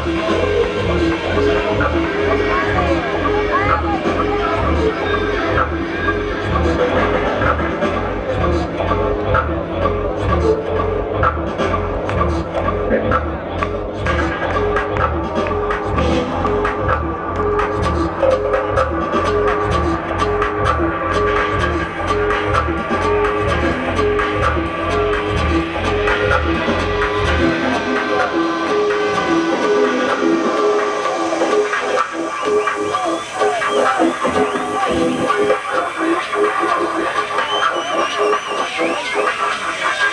Obrigado. Thank you.